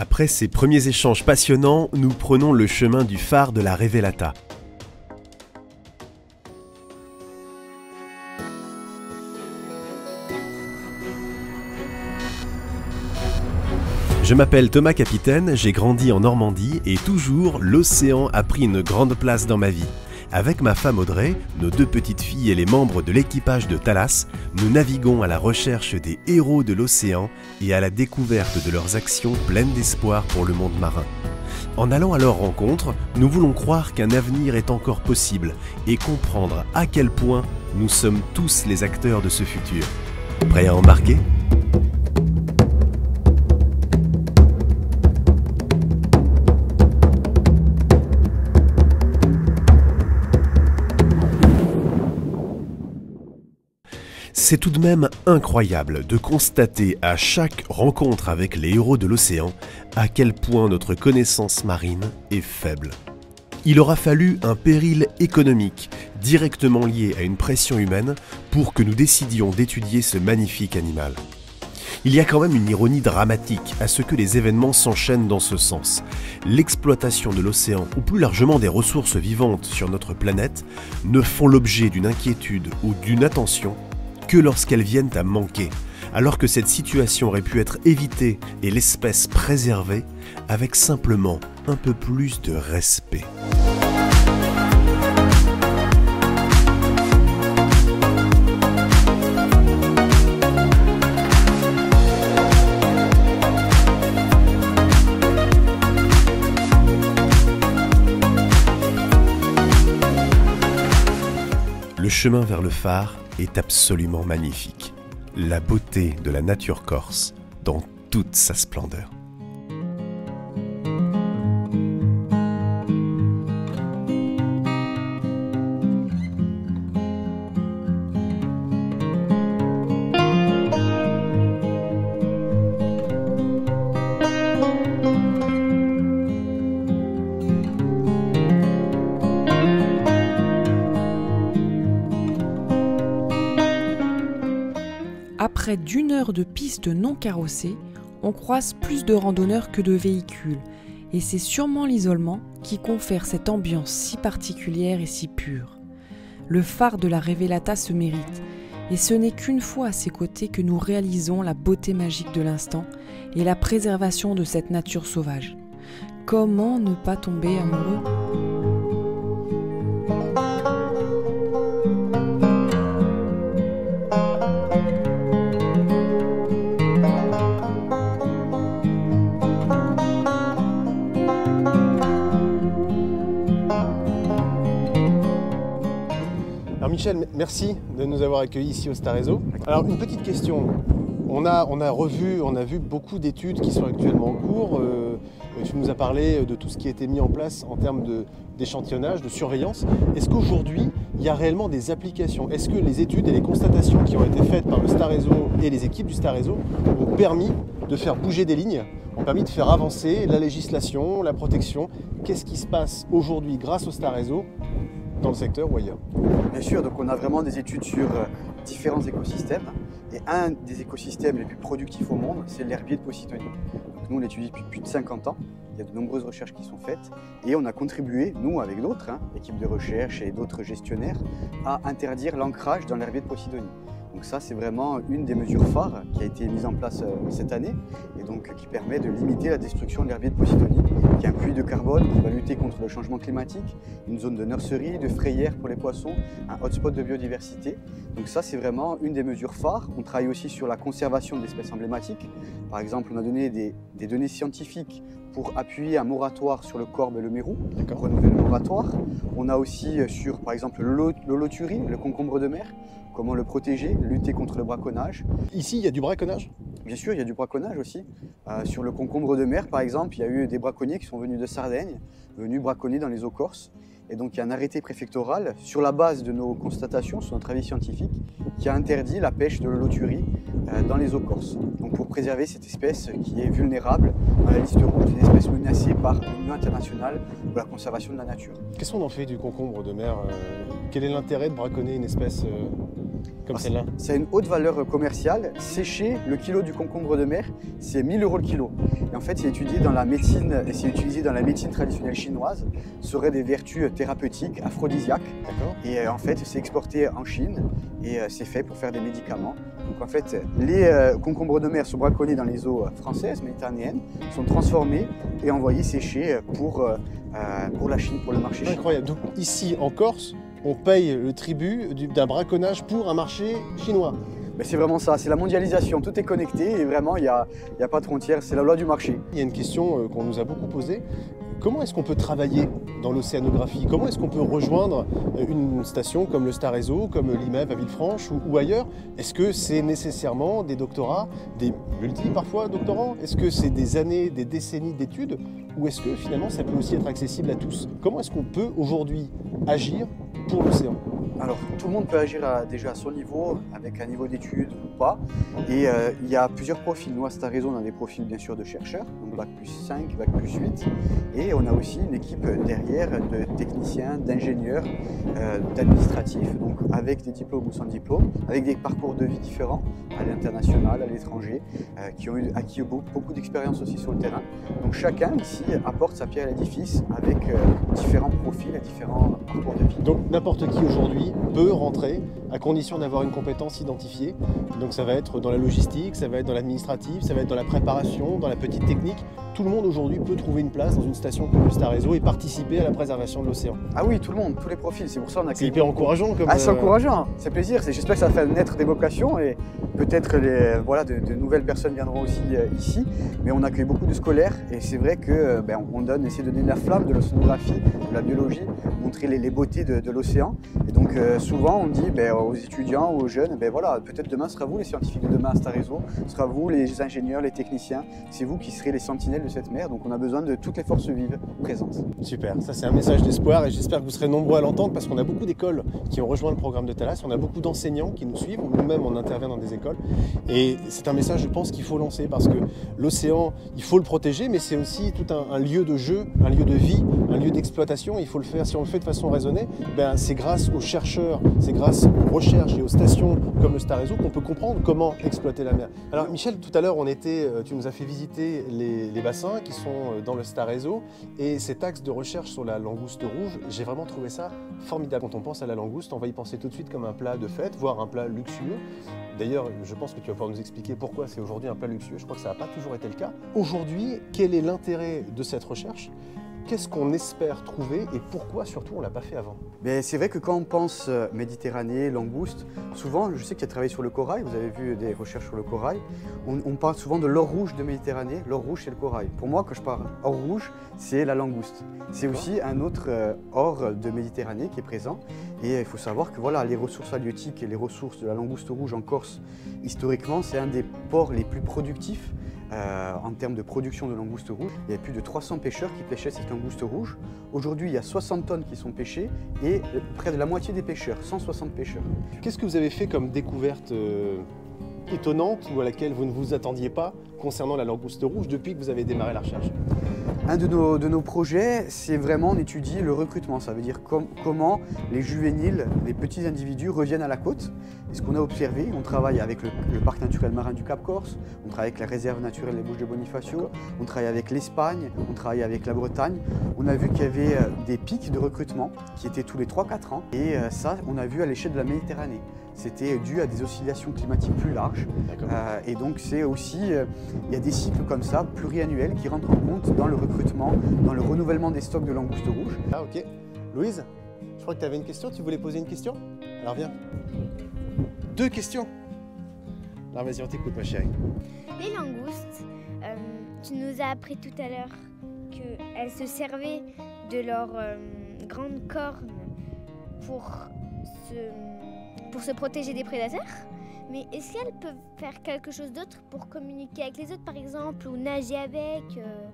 Après ces premiers échanges passionnants, nous prenons le chemin du phare de la Révélata. Je m'appelle Thomas Capitaine, j'ai grandi en Normandie et toujours l'océan a pris une grande place dans ma vie. Avec ma femme Audrey, nos deux petites filles et les membres de l'équipage de Thalas, nous naviguons à la recherche des héros de l'océan et à la découverte de leurs actions pleines d'espoir pour le monde marin. En allant à leur rencontre, nous voulons croire qu'un avenir est encore possible et comprendre à quel point nous sommes tous les acteurs de ce futur. Prêts à embarquer? C'est tout de même incroyable de constater à chaque rencontre avec les héros de l'océan à quel point notre connaissance marine est faible. Il aura fallu un péril économique directement lié à une pression humaine pour que nous décidions d'étudier ce magnifique animal. Il y a quand même une ironie dramatique à ce que les événements s'enchaînent dans ce sens. L'exploitation de l'océan, ou plus largement des ressources vivantes sur notre planète, ne font l'objet d'une inquiétude ou d'une attention que lorsqu'elles viennent à manquer, alors que cette situation aurait pu être évitée et l'espèce préservée avec simplement un peu plus de respect. Chemin vers le phare est absolument magnifique. La beauté de la nature corse dans toute sa splendeur. D'une heure de piste non carrossée, on croise plus de randonneurs que de véhicules, et c'est sûrement l'isolement qui confère cette ambiance si particulière et si pure. Le phare de la Révélata se mérite, et ce n'est qu'une fois à ses côtés que nous réalisons la beauté magique de l'instant et la préservation de cette nature sauvage. Comment ne pas tomber amoureux? Michel, merci de nous avoir accueillis ici au Starezo. Alors une petite question. On a, on a revu, on a vu beaucoup d'études qui sont actuellement en cours. Euh, tu nous as parlé de tout ce qui a été mis en place en termes de- d'échantillonnage, de, surveillance. Est-ce qu'aujourd'hui, il y a réellement des applications? Est-ce que les études et les constatations qui ont été faites par le Starezo et les équipes du Starezo ont permis de faire bouger des lignes, ont permis de faire avancer la législation, la protection? Qu'est-ce qui se passe aujourd'hui grâce au Starezo dans le secteur ou ailleurs Bien sûr, donc on a vraiment des études sur euh, différents écosystèmes. Et un des écosystèmes les plus productifs au monde, c'est l'herbier de Posidonie. Donc nous, on l'étudie depuis plus de 50 ans. Il y a de nombreuses recherches qui sont faites. Et on a contribué, nous, avec d'autres, hein, équipes de recherche et d'autres gestionnaires, à interdire l'ancrage dans l'herbier de Posidonie. Donc ça, c'est vraiment une des mesures phares qui a été mise en place euh, cette année et donc qui permet de limiter la destruction de l'herbier de Posidonie, qui est un puits de carbone qui va lutter contre le changement climatique, une zone de nurserie, de frayère pour les poissons, un hotspot de biodiversité. Donc ça, c'est vraiment une des mesures phares. On travaille aussi sur la conservation d'espèces emblématiques. Par exemple, on a donné des, des données scientifiques pour appuyer un moratoire sur le corbe et le mérou, renouveler le moratoire. On a aussi euh, sur, par exemple, l'holoturie, le concombre de mer, comment le protéger, lutter contre le braconnage. Ici, il y a du braconnage? Bien sûr, il y a du braconnage aussi. Euh, sur le concombre de mer, par exemple, il y a eu des braconniers qui sont venus de Sardaigne, venus braconner dans les eaux corses. Et donc, il y a un arrêté préfectoral, sur la base de nos constatations, sur notre avis scientifique, qui a interdit la pêche de l'holoturie euh, dans les eaux corses. Donc, pour préserver cette espèce qui est vulnérable dans la liste rouge des espèces menacées par l'Union internationale pour la conservation de la nature. Qu'est-ce qu'on en fait du concombre de mer euh, Quel est l'intérêt de braconner une espèce comme celle-là C'est une haute valeur commerciale. Sécher le kilo du concombre de mer, c'est 1000 euros le kilo. Et en fait, c'est étudié dans la médecine et c'est utilisé dans la médecine traditionnelle chinoise. Ça aurait des vertus thérapeutiques, aphrodisiaques. Et euh, en fait, c'est exporté en Chine et euh, c'est fait pour faire des médicaments. Donc en fait, les euh, concombres de mer sont braconnés dans les eaux françaises, méditerranéennes, sont transformés et envoyés sécher pour, pour la Chine, pour le marché chinois. Incroyable. Donc ici en Corse, on paye le tribut d'un braconnage pour un marché chinois. Mais c'est vraiment ça, c'est la mondialisation, tout est connecté et vraiment il n'y a, a, pas de frontières, c'est la loi du marché. Il y a une question qu'on nous a beaucoup posée, Comment est-ce qu'on peut travailler dans l'océanographie? Comment est-ce qu'on peut rejoindre euh, une station comme le Star Réseau, comme l'IMEV à Villefranche ou, ailleurs? Est-ce que c'est nécessairement des doctorats, des multi parfois doctorants? Est-ce que c'est des années, des décennies d'études? Ou est-ce que finalement ça peut aussi être accessible à tous? Comment est-ce qu'on peut aujourd'hui agir pour l'océan? Alors, tout le monde peut agir déjà à son niveau, avec un niveau d'études ou pas. Et euh, il y a plusieurs profils. Nous, à Star Réseau, on a des profils bien sûr de chercheurs, Bac plus 5, Bac plus 8. Et on a aussi une équipe derrière de techniciens, d'ingénieurs, euh, d'administratifs, donc avec des diplômes ou sans diplôme, avec des parcours de vie différents, à l'international, à l'étranger, euh, qui ont acquis beaucoup, d'expérience aussi sur le terrain. Donc chacun ici apporte sa pierre à l'édifice avec différents profils différents parcours de vie. Donc n'importe qui aujourd'hui peut rentrer à condition d'avoir une compétence identifiée. Donc ça va être dans la logistique, ça va être dans l'administratif, ça va être dans la préparation, dans la petite technique. Tout le monde aujourd'hui peut trouver une place dans une station comme Star Réseau et participer à la préservation de l'océan. Ah oui, tout le monde, tous les profils. C'est pour ça qu'on a. C'est hyper encourageant comme. Ah, c'est euh, encourageant. C'est plaisir. J'espère que ça faire naître des vocations et peut-être les voilà de, nouvelles personnes viendront aussi euh, ici. Mais on accueille beaucoup de scolaires et c'est vrai que euh, ben, on donne, essaie de donner la flamme de l'océanographie, de la biologie, montrer les, beautés de, l'océan. Et donc souvent on dit ben, aux étudiants, aux jeunes, ben voilà, peut-être demain sera vous les scientifiques de demain à Star Réseau, ce sera vous les ingénieurs, les techniciens, c'est vous qui serez les de cette mer. Donc on a besoin de toutes les forces vives présentes. Super, ça c'est un message d'espoir et j'espère que vous serez nombreux à l'entendre parce qu'on a beaucoup d'écoles qui ont rejoint le programme de Thalas, on a beaucoup d'enseignants qui nous suivent, nous-mêmes on intervient dans des écoles et c'est un message je pense qu'il faut lancer parce que l'océan, il faut le protéger mais c'est aussi tout un, lieu de jeu, un lieu de vie, un lieu d'exploitation, il faut le faire, si on le fait de façon raisonnée, ben, c'est grâce aux chercheurs, c'est grâce aux recherches et aux stations comme le Star Réseau qu'on peut comprendre comment exploiter la mer. Alors Michel, tout à l'heure on était, euh, tu nous as fait visiter les, les bassins qui sont euh, dans le Star Réseau et cet axe de recherche sur la langouste rouge, j'ai vraiment trouvé ça formidable. Quand on pense à la langouste, on va y penser tout de suite comme un plat de fête, voire un plat luxueux. D'ailleurs, je pense que tu vas pouvoir nous expliquer pourquoi c'est aujourd'hui un plat luxueux. Je crois que ça n'a pas toujours été le cas. Aujourd'hui, quel est l'intérêt de cette recherche? Qu'est-ce qu'on espère trouver et pourquoi surtout on ne l'a pas fait avant? C'est vrai que quand on pense euh, Méditerranée, langouste, souvent, je sais qu'il y a travaillé sur le corail, vous avez vu des recherches sur le corail, on, parle souvent de l'or rouge de Méditerranée, l'or rouge c'est le corail. Pour moi, quand je parle or rouge, c'est la langouste. C'est aussi un autre euh, or de Méditerranée qui est présent. Et il faut savoir que voilà, les ressources halieutiques et les ressources de la langouste rouge en Corse, historiquement, c'est un des ports les plus productifs euh, en termes de production de langoustes rouges. Il y a plus de 300 pêcheurs qui pêchaient cette langouste rouge. Aujourd'hui, il y a 60 tonnes qui sont pêchées et près de la moitié des pêcheurs, 160 pêcheurs. Qu'est-ce que vous avez fait comme découverte euh, étonnante ou à laquelle vous ne vous attendiez pas concernant la langouste rouge depuis que vous avez démarré la recherche? Un de nos, de nos projets, c'est vraiment d'étudier le recrutement. Ça veut dire comment les juvéniles, les petits individus reviennent à la côte. Et ce qu'on a observé, on travaille avec le, parc naturel marin du Cap Corse, on travaille avec la réserve naturelle des Bouches de Bonifacio, on travaille avec l'Espagne, on travaille avec la Bretagne. On a vu qu'il y avait euh, des pics de recrutement qui étaient tous les 3-4 ans. Et euh, ça, on a vu à l'échelle de la Méditerranée c'était dû à des oscillations climatiques plus larges. Euh, et donc c'est aussi, euh, il y a des cycles comme ça, pluriannuels, qui rentrent en compte dans le recrutement, dans le renouvellement des stocks de langoustes rouges. Ah ok. Louise, je crois que tu avais une question, tu voulais poser une question? Alors viens. Deux questions Alors vas-y, on t'écoute ma chérie. Les langoustes, euh, tu nous as appris tout à l'heure qu'elles se servaient de leurs grandes cornes pour se pour se protéger des prédateurs. Mais est-ce qu'elles peuvent faire quelque chose d'autre pour communiquer avec les autres, par exemple, ou nager avec euh?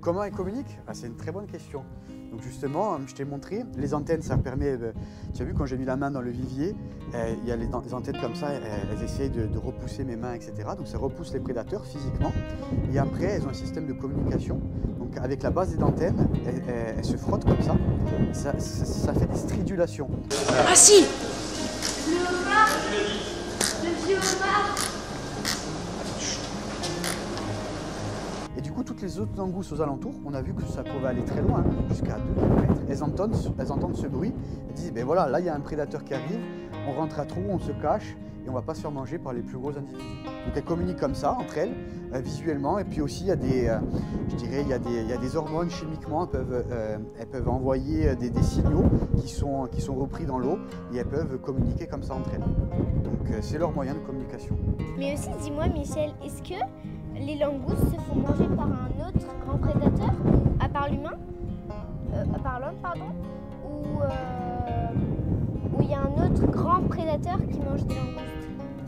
Comment elles communiquent ah, C'est une très bonne question. Donc justement, je t'ai montré, les antennes, ça permet, de... tu as vu quand j'ai mis la main dans le vivier, euh, il y a les, antennes comme ça, elles, essayent de, repousser mes mains, etc. Donc ça repousse les prédateurs physiquement. Et après, elles ont un système de communication. Donc avec la base des antennes, elles, se frottent comme ça. Ça, ça, ça fait des stridulations. Ah si le Et du coup, les autres langoustes aux alentours, on a vu que ça pouvait aller très loin, jusqu'à 2 km. Elles entendent, elles entendent ce bruit, elles disent, ben voilà, là il y a un prédateur qui arrive, on rentre à trou, on se cache, et on va pas se faire manger par les plus gros individus. Donc elles communiquent comme ça entre elles, euh, visuellement, et puis aussi il y a des, euh, je dirais, il y, a des, il y a des hormones chimiquement, elles peuvent, euh, envoyer des, des signaux qui sont, qui sont repris dans l'eau, et elles peuvent communiquer comme ça entre elles. Donc c'est leur moyen de communication. Mais aussi, dis-moi, Michel, est-ce que les langoustes se font manger par un autre grand prédateur, à part l'humain, euh, à part l'homme, pardon, ou euh, il y a un autre grand prédateur qui mange des langoustes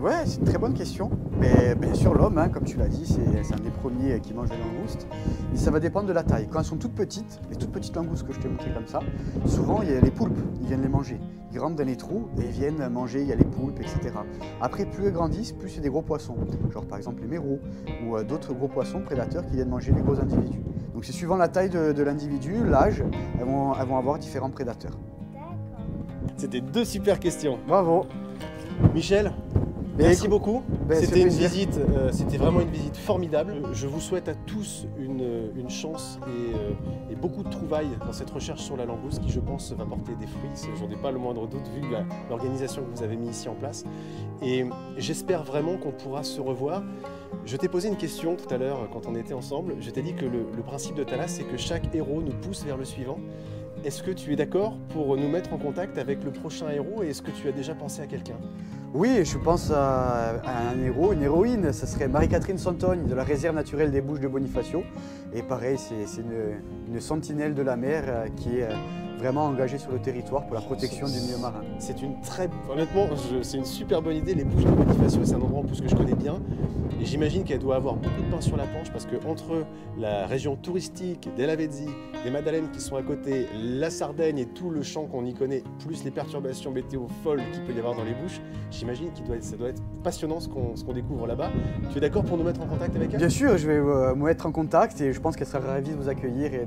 Ouais, c'est une très bonne question. Mais bien sûr, l'homme, hein, comme tu l'as dit, c'est un des premiers qui mange des langoustes. Et ça va dépendre de la taille. Quand elles sont toutes petites, les toutes petites langoustes que je t'ai montrées comme ça, souvent il y a les poulpes, ils viennent les manger. Ils rentrent dans les trous et ils viennent manger, il y a les poulpes, etc. Après, plus elles grandissent, plus c'est des gros poissons. Genre par exemple les mérous ou euh, d'autres gros poissons prédateurs qui viennent manger les gros individus. Donc c'est suivant la taille de, de l'individu, l'âge, elles vont, elles vont avoir différents prédateurs. D'accord. C'était deux super questions. Bravo Michel, merci beaucoup. ben, c'était une visite, euh, c'était vraiment une visite formidable. Je vous souhaite à tous une, une chance et, euh, et beaucoup de trouvailles dans cette recherche sur la langouste qui, je pense, va porter des fruits. J'en ai pas le moindre doute vu l'organisation que vous avez mis ici en place. Et j'espère vraiment qu'on pourra se revoir. Je t'ai posé une question tout à l'heure quand on était ensemble. Je t'ai dit que le, le principe de Thalas, c'est que chaque héros nous pousse vers le suivant. Est-ce que tu es d'accord pour nous mettre en contact avec le prochain héros et est-ce que tu as déjà pensé à quelqu'un? Oui, je pense à, un héros, une héroïne, ce serait Marie-Catherine Santogne de la réserve naturelle des Bouches de Bonifacio. Et pareil, c'est une sentinelle de la mer euh, qui est euh, vraiment engagée sur le territoire pour la protection du milieu marin. C'est une très. Honnêtement, je- c'est une super bonne idée. Les Bouches de Bonifacio, c'est un endroit en plus que je connais bien. Et j'imagine qu'elle doit avoir beaucoup de pain sur la planche parce que entre la région touristique des Lavezzi, des Madeleines qui sont à côté, la Sardaigne et tout le champ qu'on y connaît, plus les perturbations météo folles qu'il peut y avoir dans les Bouches, j'imagine que ça doit être passionnant ce qu'on ce qu'on découvre là-bas. Tu es d'accord pour nous mettre en contact avec elle? Bien sûr, je vais euh, me mettre en contact et je pense qu'elle sera ravie de vous accueillir et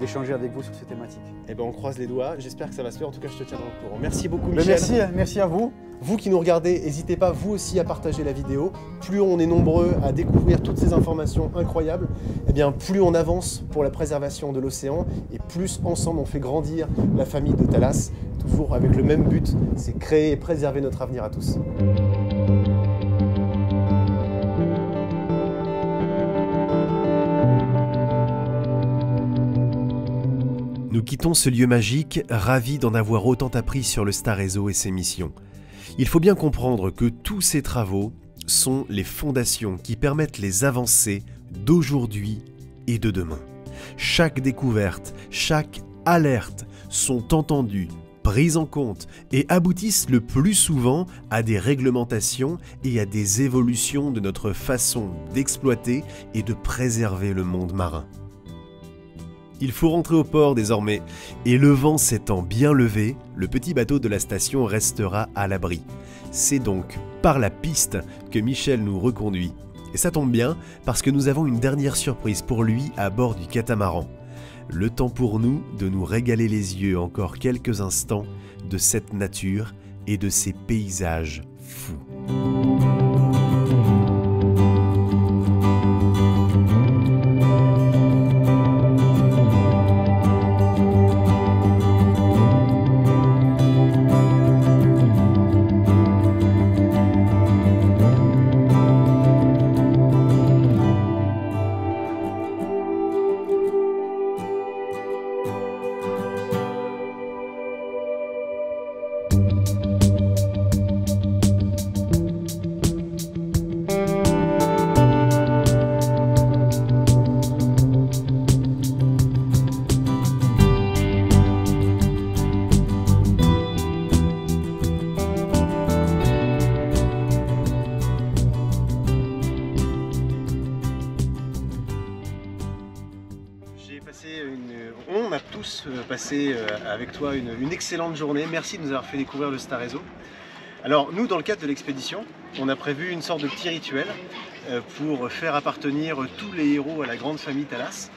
d'échanger avec vous sur ces thématiques. Eh ben on croise les doigts. J'espère que ça va se faire. En tout cas, je te tiendrai au courant. Merci beaucoup, Ben, Michel. merci, merci à vous. Vous qui nous regardez, n'hésitez pas vous aussi à partager la vidéo. Plus on est nombreux à découvrir toutes ces informations incroyables, eh bien plus on avance pour la préservation de l'océan et plus ensemble on fait grandir la famille de Thalas, toujours avec le même but, c'est créer et préserver notre avenir à tous. Nous quittons ce lieu magique, ravis d'en avoir autant appris sur le Star Réseau et ses missions. Il faut bien comprendre que tous ces travaux sont les fondations qui permettent les avancées d'aujourd'hui et de demain. Chaque découverte, chaque alerte sont entendues, prises en compte et aboutissent le plus souvent à des réglementations et à des évolutions de notre façon d'exploiter et de préserver le monde marin. Il faut rentrer au port désormais, et le vent s'étant bien levé, le petit bateau de la station restera à l'abri. C'est donc par la piste que Michel nous reconduit. Et ça tombe bien, parce que nous avons une dernière surprise pour lui à bord du catamaran. Le temps pour nous de nous régaler les yeux encore quelques instants de cette nature et de ces paysages fous. Euh, passé euh, avec toi une, excellente journée. Merci de nous avoir fait découvrir le Star Réseau. Alors nous, dans le cadre de l'expédition, on a prévu une sorte de petit rituel euh, pour faire appartenir tous les héros à la grande famille Thalas.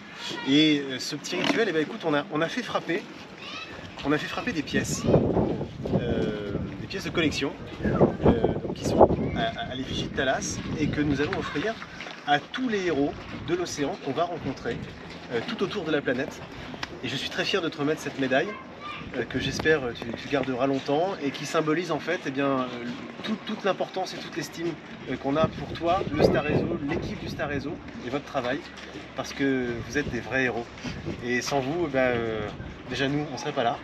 Et ce petit rituel, eh ben, écoute, on a, fait frapper, on a fait frapper des pièces, des pièces de collection, qui sont à, à l'effigie de Thalas et que nous allons offrir à tous les héros de l'océan qu'on va rencontrer tout autour de la planète. Et je suis très fier de te remettre cette médaille euh, que j'espère euh, tu, tu garderas longtemps et qui symbolise en fait eh euh, tout- toute l'importance et toute l'estime qu'on a pour toi, le Star Réseau, l'équipe du Star Réseau et votre travail parce que vous êtes des vrais héros. Et sans vous, eh ben, déjà nous, on ne serait pas là.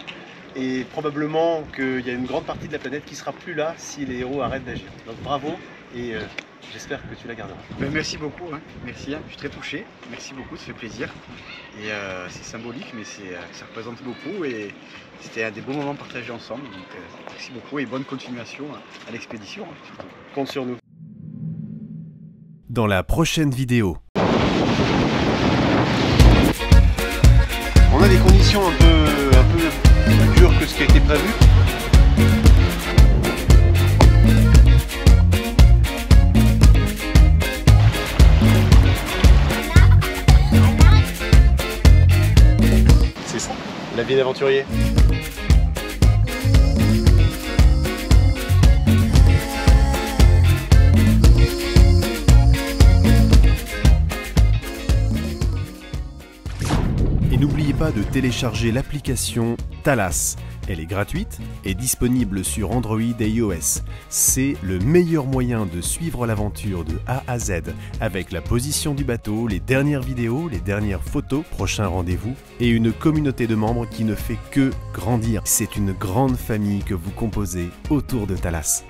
Et probablement qu'il y a une grande partie de la planète qui sera plus là si les héros arrêtent d'agir. Donc bravo et euh, j'espère que tu la garderas. Ben, merci beaucoup, hein. merci, hein. je suis très touché, merci beaucoup, ça fait plaisir. Et euh, c'est symbolique, mais c'est, euh, ça représente beaucoup et c'était un des beaux moments partagés ensemble. Donc euh, merci beaucoup et bonne continuation à- l'expédition. hein, surtout. Compte sur nous. Dans la prochaine vidéo, On a des conditions un peu, un peu plus dures que ce qui a été prévu. Et n'oubliez pas de télécharger l'application Thalas. Elle est gratuite et disponible sur Android et iOS. C'est le meilleur moyen de suivre l'aventure de A à Z avec la position du bateau, les dernières vidéos, les dernières photos, prochains rendez-vous et une communauté de membres qui ne fait que grandir. C'est une grande famille que vous composez autour de Thalas.